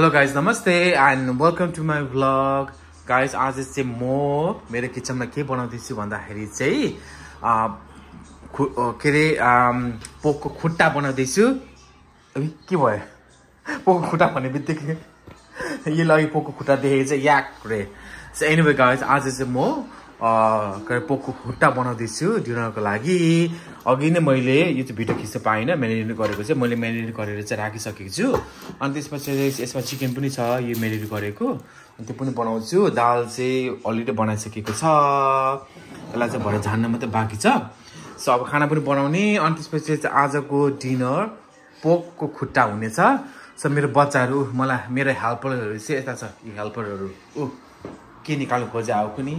Hello guys नमस्ते and welcome to my vlog guys आज चाहिँ म मेरो किचनमा के बनाउँदैछु भन्दाखेरि चाहिँ खु के अरे पोकको खुट्टा बनाउँदैछु। के भयो? पोको खुट्टा भन्ने बित्तिकै। यो लागि पोको खुट्टा देखेको चाहिँ याक रे। एनिवे गाइज आज चाहिँ म के अरे पोकको खुट्टा बनाउँदैछु डिनरको लागि। अघि नै मैले यो चाहिँ भिडियो खिच्न पाइनँ मेरिनेट गरेको चाहिँ मैले मेरिनेट गरेर चाहिँ राखिसकेको छु। अनि त्यसपछि यसमा चिकन पनि छ यो मेरिनेट गरेको। अनि त्यो पनि बनाउँछु। दाल चाहिँ अलरेडी बनाइसकेको छ। यसलाई चाहिँ भरे झान्न मात्रै बाँकी छ। सो अब खाना पनि बनाउने। अनि त्यसपछि चाहिँ आजको डिनर पोकको खुट्टा हुनेछ सो मेरो बच्चाहरू मलाई मेरो हेल्परहरू चाहिँ यता छ। यी हेल्परहरू। ऊ के निकाल्नु खोजे आऊ कुनी?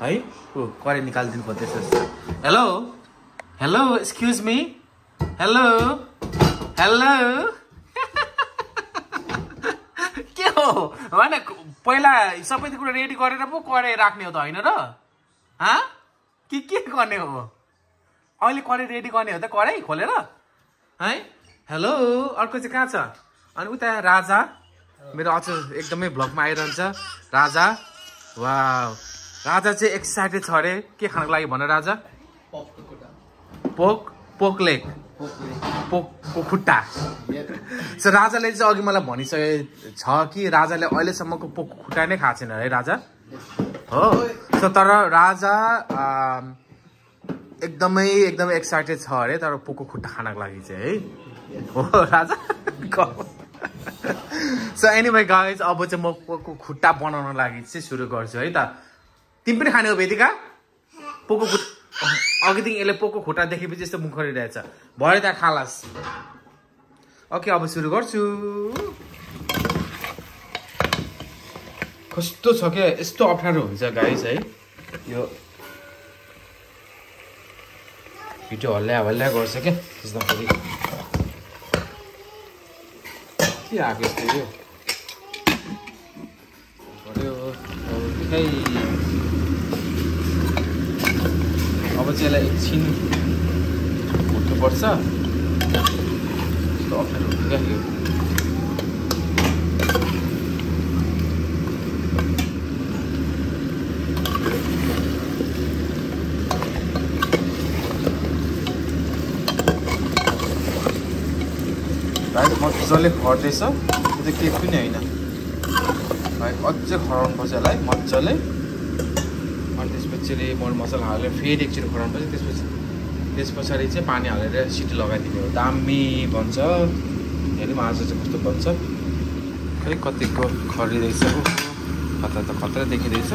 है? ऊ करे निकालिदिनु खोज्दैछ hello? Hello excuse me hello? Hello? के हो? होइन पहिला सबै कुरा रेडी गरेर पो करे राख्ने हो त होइन र? हाँ? के के गर्ने हो? अहिले करे रेडी गर्ने हो त कराई खोलेर? है? हेलो? अर्को चाहिँ कहाँ छ? अनि उता राजा मेरो अझ एकदमै भ्लगमा आइरहन्छ। राजा वा राजा चाहिँ एक्साइटेड छ अरे? के खानको लागि भन राजा? पोक पोक लेग पोकको खुट्टा सो राजाले चाहिँ अघि मलाई भनिसकेको छ कि राजाले अहिलेसम्मको पोकको खुट्टा नै खाएको छैन है राजा? हो। सो तर राजा एकदमै एकदमै एक्साइटेड छ अरे तर पोको खुट्टा खानको लागि चाहिँ है? हो राजा? सो एनिवे गाइज अब चाहिँ म पोको खुट्टा बनाउन लागि चाहिँ सुरु गर्छु है त। तिमी पनि खाने हो वेदिका पोको खुट्टा अघिदेखि यसले पोको खुट्टा देखेपछि यस्तो मुख गरिरहेछ। भरे त्यहाँ खालास। ओके अब सुरु गर्छु। कस्तो छ क्या? यस्तो अप्ठ्यारो हुन्छ गाइस है? यो भिडियो हल्ल्या हल्ल्या गर्छ क्या? त्यसदाखेरि के आएको यस्तो यो पऱ्यो अब चाहिँ यसलाई एकछिन भुट्नुपर्छ। यस्तो अप्ठ्यारो हुन्छ क्या यो। मजाले खर्दैछ यो चाहिँ पनि होइन। अझै खराउनुपर्छ यसलाई। मजाले। चाहिँ मर मसला हालेर फेरि एकचोटि खराउनुपर्छ त्यसपछि त्यस पछाडि चाहिँ पानी हालेर सिटी लगाइदिने हो। दामी बन्छ। हेरौँ आज चाहिँ कस्तो बन्छ। खै कतिको खरिँदैछ। हो खतरा त खतरा देखिँदैछ।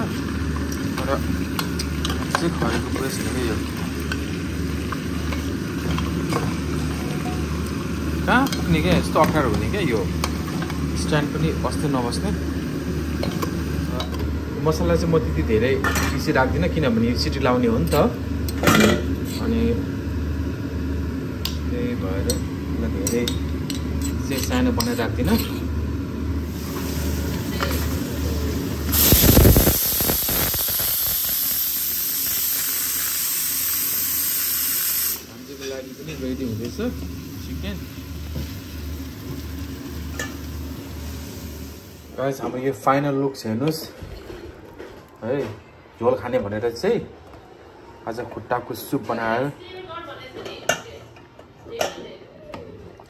तर चाहिँ खरेको पुरै छैन यो कहाँ पुग्ने क्या? यस्तो अप्ठ्यारो हुने क्या यो? स्ट्यान्ड पनि बस्दै नबस्ने। मसला चाहिँ म त्यति धेरै पिसी राख्दिनँ किनभने यो सिटी लाउने हो नि त। अनि त्यही भएर धेरै चाहिँ सानो बनाएर राख्दिनँ। लागि पनि रेडी हुँदैछ चिकन। गाइस हाम्रो यो फाइनल लुक छ हेर्नुहोस्। है झोल खाने भनेर चाहिँ आज खुट्टाको सुप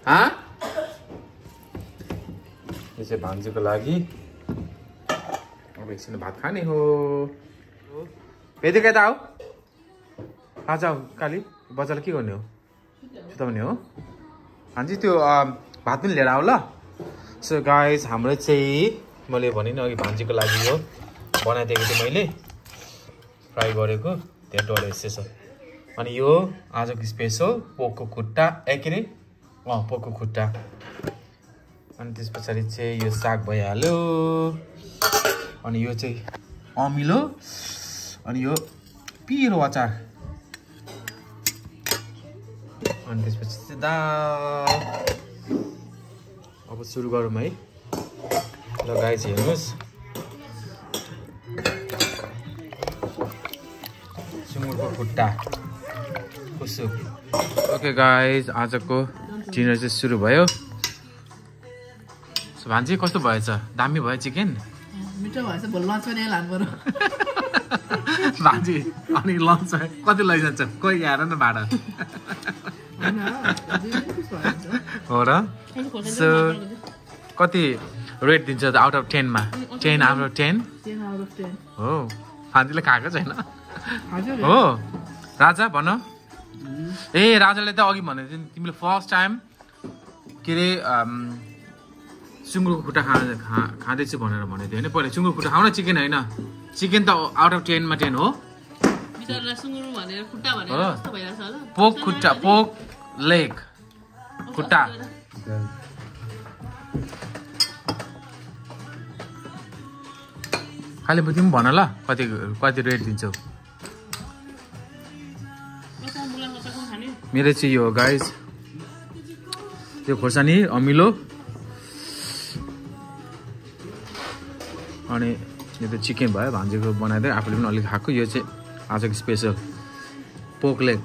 हाँ? यो चाहिँ भान्जीको लागि। अब एकछिन भात खाने हो। भेटेको यता आऊ। आज काली बजारलाई के गर्ने हो? सुताउने हो। हान्जी त्यो भात पनि लिएर आऊ ल। सो गाइज हाम्रो चाहिँ मैले भने नि अघि भान्जीको लागि हो। बनाइदिएको थिएँ मैले। फ्राई गरेको त्यहाँ छ अनि यो आजको स्पेसल पोकको खुट्टा। ए के अरे अँ पोकको खुट्टा। अनि त्यस पछाडि चाहिँ यो साग भइहाल्यो। अनि यो चाहिँ अमिलो अनि यो पिरो अचार। अनि त्यसपछि चाहिँ दाल। अब सुरु गरौँ है। ल गाई चाहिँ हेर्नुहोस्। सुँगुरको खुट्टा ओके गाइज आजको डिनर चाहिँ सुरु भयो। भान्जी कस्तो भएछ? दामी भयो चिकन मिठो भएछ भोलि लन्च पनि लानु पर्यो भान्जी अनि लन्च कति लैजान्छ? कोही आएर न भाडा। हो र? सो कति रेट दिन्छ त आउट अफ टेनमा ten out of ten 10 out of 10. हो। भान्जीले खाएको छैन? हो। राजा भन। ए राजाले त अघि भनेको थियो नि, तिमीले फर्स्ट टाइम के अरे सुँगुरको खुट्टा खा खा- खाँदैछु भनेर भनेको थियो। होइन पहिला सुँगुरको खुट्टा खाउन चिकन होइन। चिकन त आउट अफ टेनमा टेन हो। पोक खुट्टा पोक लेग खुट्टा। खालि तिमी भन ल कति कति रेट दिन्छौ। मेरो चाहिँ यो गाइस त्यो खोर्सानी अमिलो अनि यो त चिकन भयो भान्जीको बनाइदियो आफूले पनि अलिक खाएको यो चाहिँ आजको स्पेसल पोक लेग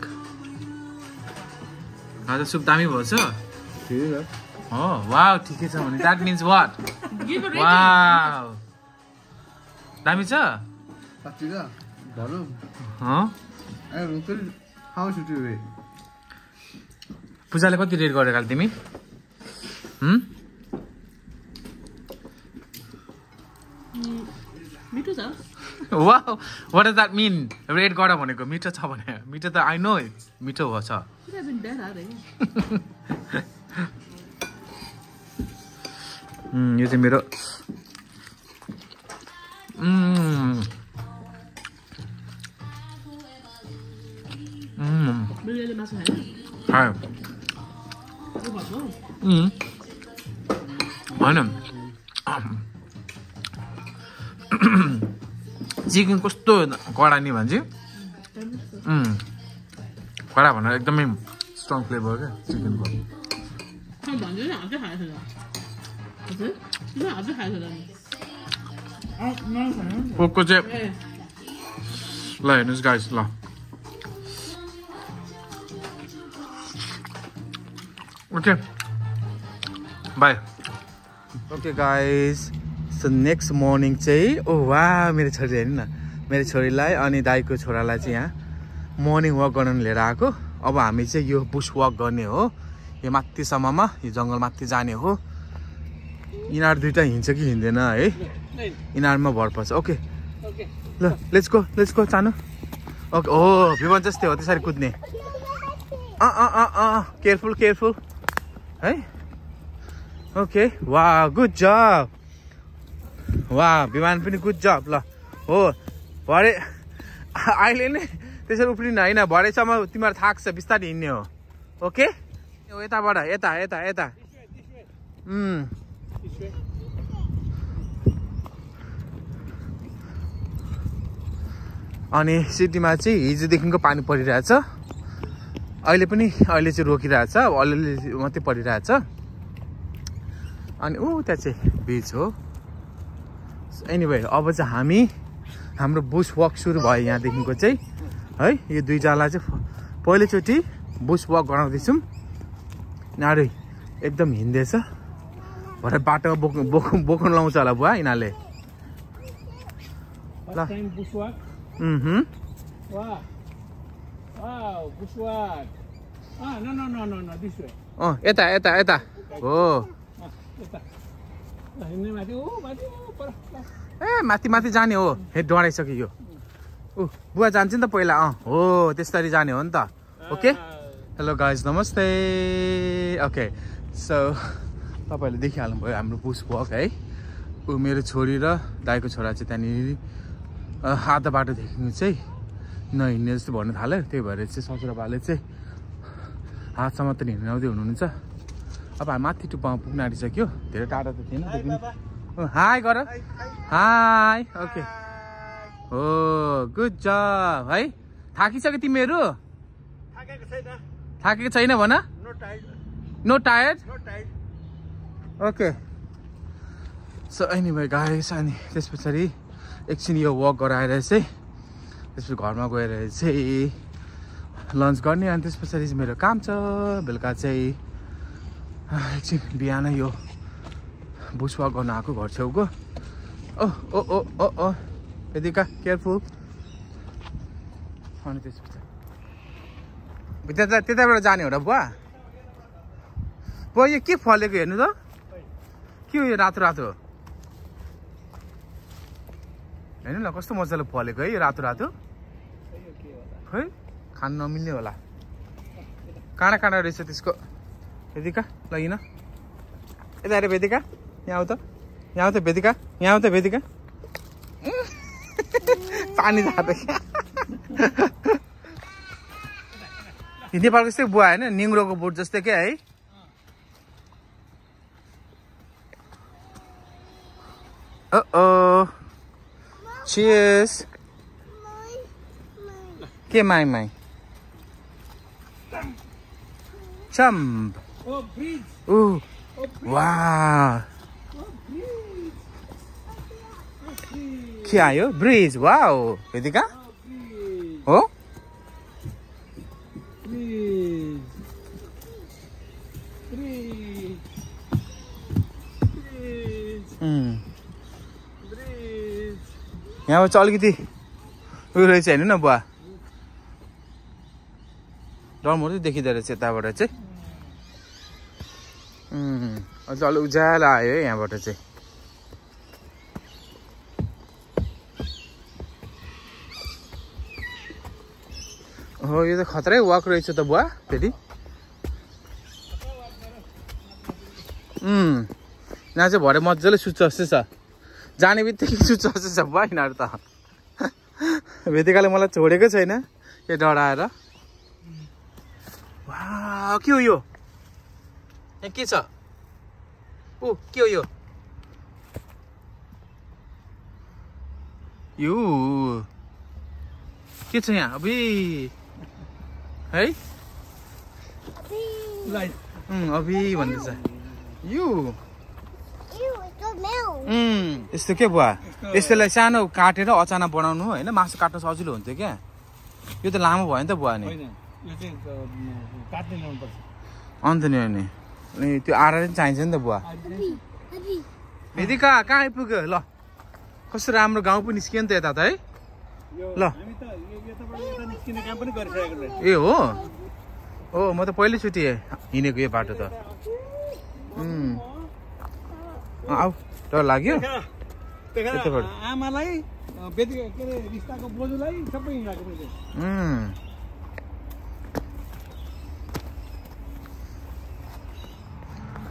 आज सुप दामी भएछ? हो वा ठिकै छ भने। That means what. वा दामी छ? पूजाले कति रेट गरेर खाले तिमी? हुँ? छ। वा वाट द्याट मिन रेड गर भनेको मिठो छ भने। मिठो त आई नो मिठो छ। they? उम्, यो चाहिँ मेरो। खायो। उम्. होइन चिकन कस्तो कडा नि भन्छ. कडा भनेर एकदमै स्ट्रङ फ्लेभर क्या चिकनको पोकको चाहिँ ल हेर्नुहोस् गाइस ल okay bye okay guys so next morning चाहिँ ओ वा मेरो छोरी हेर्नु न। मेरो छोरीलाई अनि दाईको छोरालाई चाहिँ यहाँ मर्निङ वक गर्न लिएर आएको। अब हामी चाहिँ यो बुस वक गर्ने हो। यो माथिसम्ममा यो जङ्गल माथि जाने हो। यिनीहरू दुइटा हिँड्छ कि हिँड्दैन है? यिनीहरूमा भर पर्छ। ओके ल लेट्स गो चानु। ओके हो भिवन जस्तै हो त्यसरी कुद्ने। अँ अँ अँ अँ केयरफुल केयरफुल है? ओके वा गुड जब वा विमान पनि गुड जब ल। हो भरे अहिले नै त्यसरी उफ्रिनु होइन भरेसम्म तिमीहरू थाक्छ बिस्तारै हिँड्ने हो। ओके यताबाट यता यता यता। अनि सिटीमा चाहिँ हिजोदेखिको पानी परिरहेछ। अहिले पनि अहिले चाहिँ रोकिरहेछ अलिअलि मात्रै परिरहेछ। अनि ऊ त्यहाँ चाहिँ बिच हो। एनिवे अब चाहिँ हामी हाम्रो बुस वक सुरु भयो यहाँदेखिको चाहिँ। है यो दुईजनालाई चाहिँ पहिलोचोटि बुस वक गराउँदैछौँ। यिनीहरू एकदम हिँड्दैछ। भरे बाटोमा बोक्नु बोक्नु बोक्नु लाउँछ होला बुवा यिनीहरूले। First अँ यता यता यता हो। ए माथि माथि जाने हो हे डढाइसक्यो यो ऊ बुवा जान्छ नि त पहिला अँ हो त्यसरी जाने हो नि त ओके हेलो गाइज नमस्ते ओके सो तपाईँहरूले देखिहाल्नुभयो हाम्रो बुस वक है ऊ मेरो छोरी र दाईको छोरा चाहिँ त्यहाँनिर आधा बाटोदेखि चाहिँ नहिँड्ने जस्तो भन्नु थाल्यो त्यही भएर चाहिँ ससुराबाले चाहिँ हातसम्म त हिँडाउँदै हुनुहुन्छ। अब हामी माथि टुप्पामा पुग्न आँटिसक्यो। धेरै टाढा त थिएन हाई गर। Hi okay. हो गुड जब। है थाकिसक्यो तिमीहरू? थाकेको छैन। भन। No tired okay. So anyway guys अनि त्यस पछाडि एकछिन यो वक गराएर चाहिँ त्यसपछि घरमा गएर चाहिँ लन्च गर्ने अनि त्यस पछाडि चाहिँ मेरो काम छ। बेलुका चाहिँ एकछिन बिहान यो बुसवा गर्न आएको घर छेउको। ओ ओ ओ ओ ओ यतिका केयरफुल अनि त्यस पछाडि त्यता त्यताबाट जाने हो र बुवा। बुवा यो के फलेको हेर्नु त? के हो यो रातो रातो? हेर्नु न कस्तो मजाले फलेको है यो रातो रातो। खै खानु नमिल्ने होला। काँडा काँडा रहेछ त्यसको। वेदिका लगिन। यता हेर वेदिका यहाँ आऊ त। यहाँ आऊ त वेदिका यहाँ आऊ त वेदिका पानी जाँदा नेपालको जस्तै बुवा होइन निङ्ग्रोको बोट जस्तै क्या है। ओ के माई माई? के आयो ब्रिज भो यति कहाँ हो यहाँ चाहिँ अलिकति उयो रहेछ होइन बुवा डमहरू देखिँदै रहेछ यताबाट चाहिँ अझ उज्यालो आयो है यहाँबाट चाहिँ। हो यो त खतरै वाक रहेछ त बुवा फेरि। यहाँ चाहिँ भरे मजाले सुत्छ जस्तै छ। जाने बित्तिकै सुत्छ जस्तै छ बुवा यिनीहरू त। भेतिकाले मलाई छोडेकै छैन यो डराएर वा के हो यो? यहाँ के छ ऊ के हो यो यो के छ यहाँ अबि है अबि भन्दैछ यो यस्तो के बुवा यस्तोलाई सानो काटेर अचानक बनाउनु होइन मासु काट्न सजिलो हुन्थ्यो क्या यो त लामो भयो नि त बुवा नि अन्त नि अनि त्यो आएर पनि चाहिन्छ नि त बुवा. भेदिका कहाँ आइपुग्यो? ल। कस्तो राम्रो गाउँ पनि निस्कियो नि त यता त है? ल। ए हो? हो म त पहिलोचोटि हिँडेको यो बाटो त। आऊ। डर लाग्यो। आमालाई अ, बेटी के अरे रिस्ताको बोजूलाई सबै हिँडाएको मैले उम्.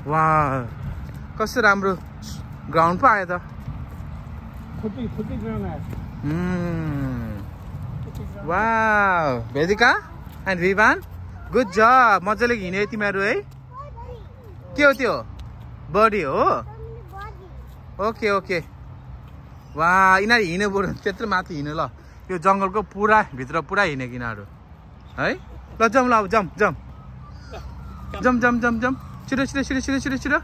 वा कस्तो राम्रो ग्राउन्ड पो आयो त। वा Vedika and Vivan good job मजाले हिँड्यो तिमीहरू है। के हो त्यो? बडी हो? ओके ओके वा यिनीहरू हिँड्यो बरु। त्यत्रो माथि हिँड्यो ल। यो जङ्गलको पुरा भित्र पुरा हिँडेको यिनीहरू। है? ल जाउँ ल अब जाउँ जाउँ। जाउँ जाउँ जाउँ जाउँ छिटो छिटो छिटो छिटो छिटो छिटो